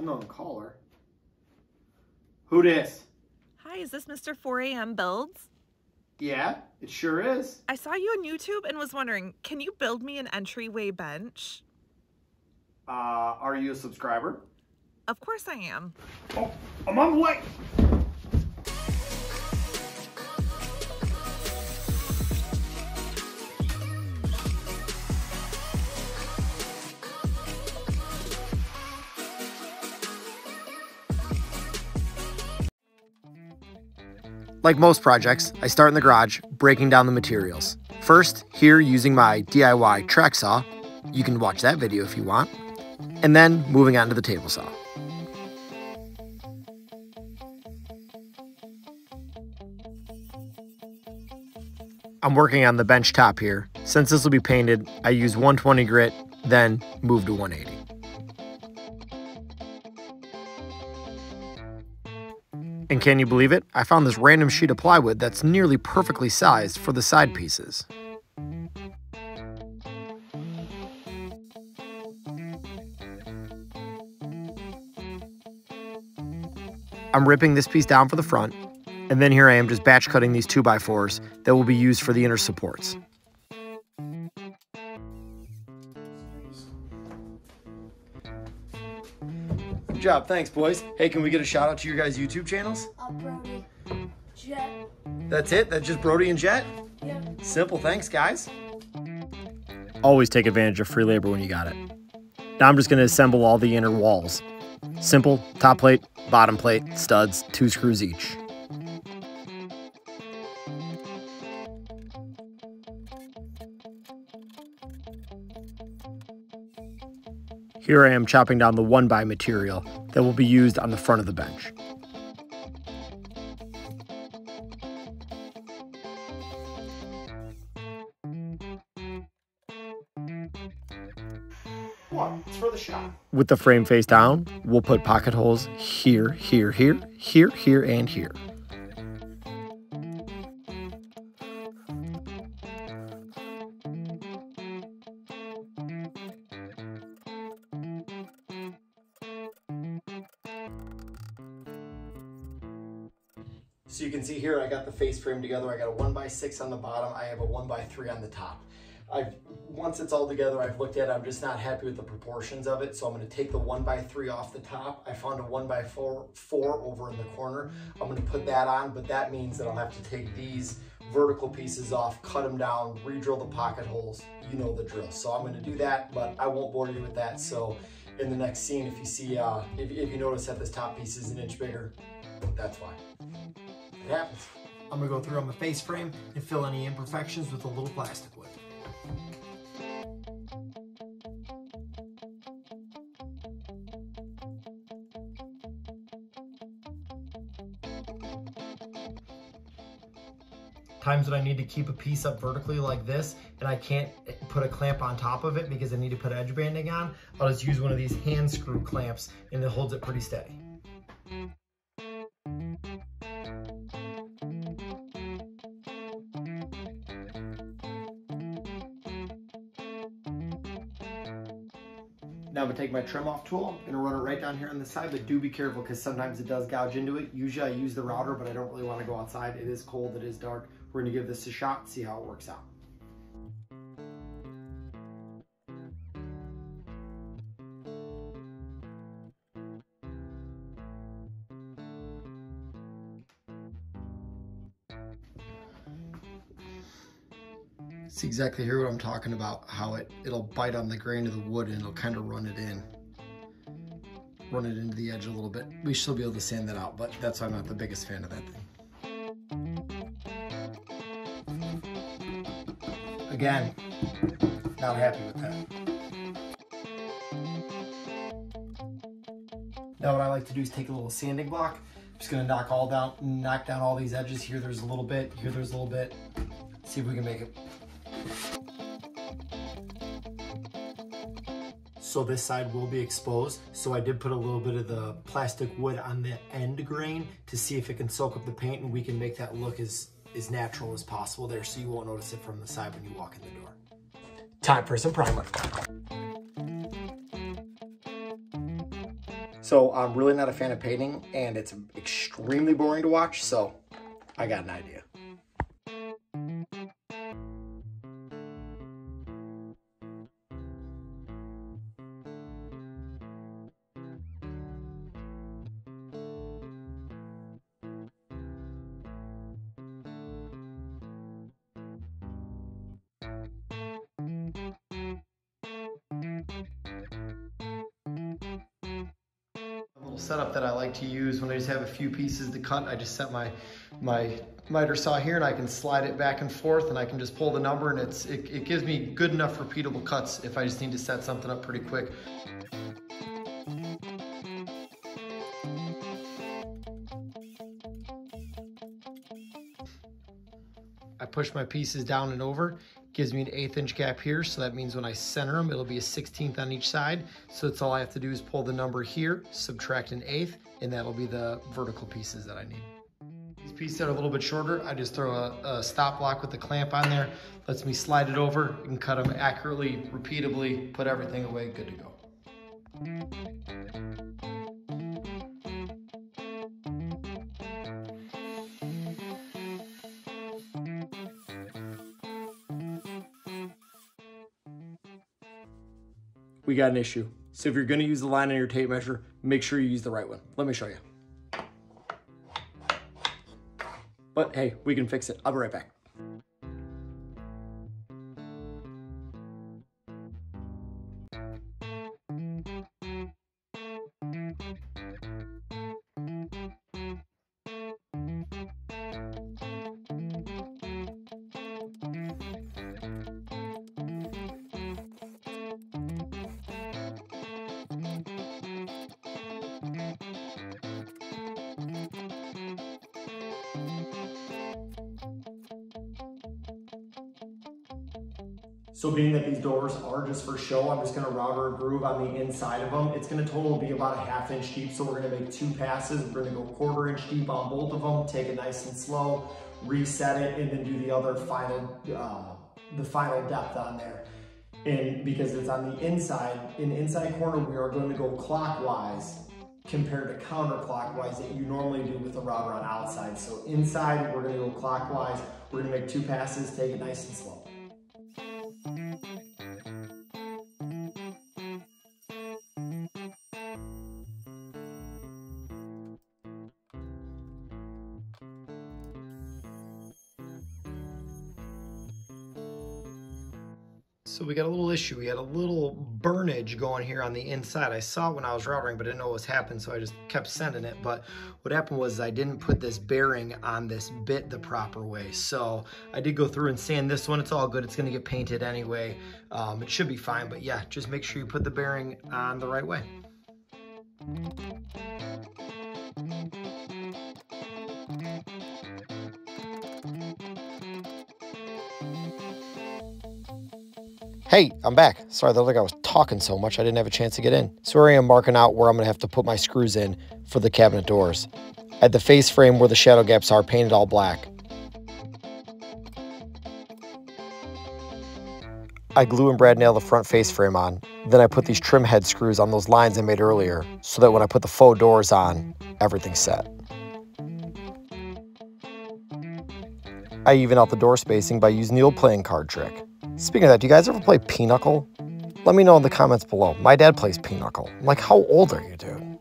Unknown caller. Who this? Hi, is this Mr. 4am Builds? Yeah, it sure is. I saw you on YouTube and was wondering, can you build me an entryway bench? Uh, are you a subscriber? Of course I am. Oh, I'm on the way. Like most projects, I start in the garage, breaking down the materials. First, here using my DIY track saw, you can watch that video if you want, and then moving on to the table saw. I'm working on the bench top here. Since this will be painted, I use 120 grit, then move to 180. And can you believe it? I found this random sheet of plywood that's nearly perfectly sized for the side pieces. I'm ripping this piece down for the front, and then here I am just batch cutting these 2x4s that will be used for the inner supports. Good job, thanks boys. Hey, can we get a shout out to your guys' YouTube channels? Uh, Brody. Jet. That's it? That's just Brody and Jet? Yeah. Simple, thanks guys. Always take advantage of free labor when you got it. Now I'm just going to assemble all the inner walls. Simple, top plate, bottom plate, studs, two screws each. Here I am chopping down the one by material that will be used on the front of the bench. The. With the frame face down, we'll put pocket holes here, here, here, here, here, and here. So you can see here, I got the face frame together. I got a one by six on the bottom. I have a one by three on the top. I've once it's all together, I've looked at it. I'm just not happy with the proportions of it. So I'm going to take the one by three off the top. I found a one by four four over in the corner. I'm going to put that on, but that means that I'll have to take these vertical pieces off, cut them down, re-drill the pocket holes. You know the drill. So I'm going to do that, but I won't bore you with that. So in the next scene, if you see, uh, if, if you notice that this top piece is an inch bigger, that's why. Happens. I'm gonna go through on the face frame and fill any imperfections with a little plastic wood. Times when I need to keep a piece up vertically like this and I can't put a clamp on top of it because I need to put edge banding on, I'll just use one of these hand screw clamps and it holds it pretty steady. Now I'm gonna take my trim off tool, I'm gonna run it right down here on the side, but do be careful because sometimes it does gouge into it. Usually I use the router, but I don't really wanna go outside. It is cold, it is dark. We're gonna give this a shot, see how it works out. See exactly here what I'm talking about, how it, it'll bite on the grain of the wood and it'll kind of run it in. Run it into the edge a little bit. We should still be able to sand that out, but that's why I'm not the biggest fan of that thing. Again, not happy with that. Now what I like to do is take a little sanding block. I'm just gonna knock all down, knock down all these edges. Here there's a little bit, here there's a little bit. See if we can make it so this side will be exposed. So I did put a little bit of the plastic wood on the end grain to see if it can soak up the paint and we can make that look as, as natural as possible there so you won't notice it from the side when you walk in the door. Time for some primer. So I'm really not a fan of painting and it's extremely boring to watch. So I got an idea. Setup that I like to use when I just have a few pieces to cut. I just set my my miter saw here and I can slide it back and forth and I can just pull the number and it's it, it gives me good enough repeatable cuts if I just need to set something up pretty quick. I push my pieces down and over gives me an eighth inch gap here. So that means when I center them, it'll be a 16th on each side. So that's all I have to do is pull the number here, subtract an eighth, and that'll be the vertical pieces that I need. These pieces that are a little bit shorter, I just throw a, a stop block with the clamp on there, lets me slide it over and cut them accurately, repeatably, put everything away, good to go. We got an issue. So if you're gonna use the line on your tape measure, make sure you use the right one. Let me show you. But hey, we can fix it. I'll be right back. So being that these doors are just for show, I'm just gonna router a groove on the inside of them. It's gonna total be about a half inch deep. So we're gonna make two passes. We're gonna go quarter inch deep on both of them, take it nice and slow, reset it, and then do the other final, uh, the final depth on there. And because it's on the inside, in the inside corner, we are going to go clockwise compared to counterclockwise that you normally do with a router on outside. So inside, we're gonna go clockwise. We're gonna make two passes, take it nice and slow. So we got a little issue. We had a little burnage going here on the inside. I saw it when I was routering, but I didn't know what was happening, so I just kept sending it. But what happened was I didn't put this bearing on this bit the proper way. So I did go through and sand this one. It's all good. It's gonna get painted anyway. Um, it should be fine, but yeah, just make sure you put the bearing on the right way. Hey, I'm back. Sorry, that looked like I was talking so much I didn't have a chance to get in. So here I am marking out where I'm going to have to put my screws in for the cabinet doors. I had the face frame where the shadow gaps are painted all black. I glue and brad nail the front face frame on. Then I put these trim head screws on those lines I made earlier so that when I put the faux doors on, everything's set. I even out the door spacing by using the old playing card trick. Speaking of that, do you guys ever play Pinochle? Let me know in the comments below. My dad plays Pinochle. I'm like, how old are you, dude?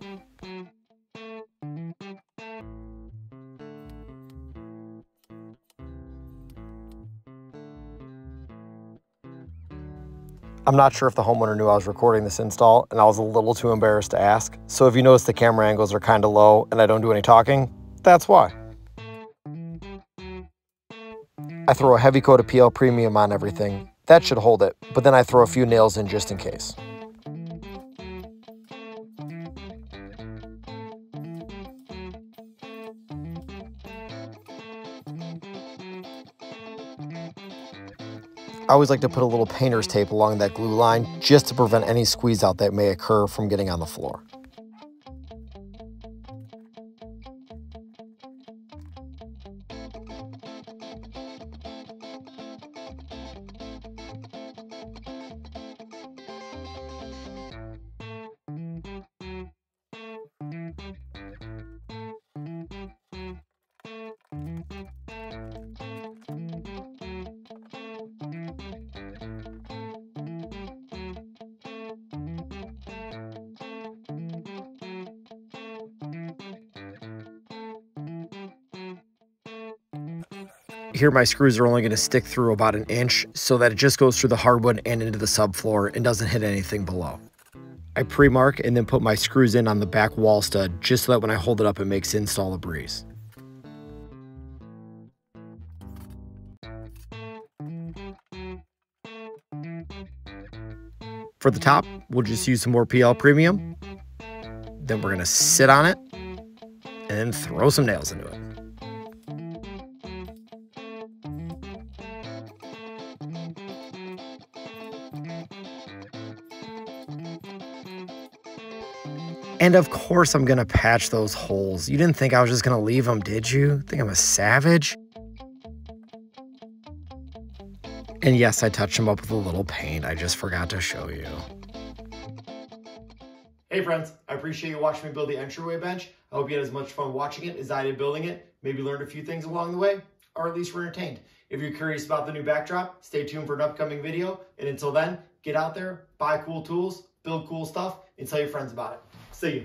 I'm not sure if the homeowner knew I was recording this install and I was a little too embarrassed to ask. So if you notice the camera angles are kind of low and I don't do any talking, that's why. I throw a heavy coat of PL Premium on everything. That should hold it, but then I throw a few nails in just in case. I always like to put a little painter's tape along that glue line just to prevent any squeeze out that may occur from getting on the floor. Here my screws are only going to stick through about an inch so that it just goes through the hardwood and into the subfloor and doesn't hit anything below. I pre-mark and then put my screws in on the back wall stud just so that when I hold it up it makes install a breeze. For the top, we'll just use some more PL Premium. Then we're gonna sit on it and throw some nails into it. And of course I'm gonna patch those holes. You didn't think I was just gonna leave them, did you? Think I'm a savage? And yes, I touched them up with a little paint. I just forgot to show you. Hey friends, I appreciate you watching me build the entryway bench. I hope you had as much fun watching it as I did building it. Maybe learned a few things along the way, or at least were entertained. If you're curious about the new backdrop, stay tuned for an upcoming video. And until then, get out there, buy cool tools, build cool stuff, and tell your friends about it. Siga.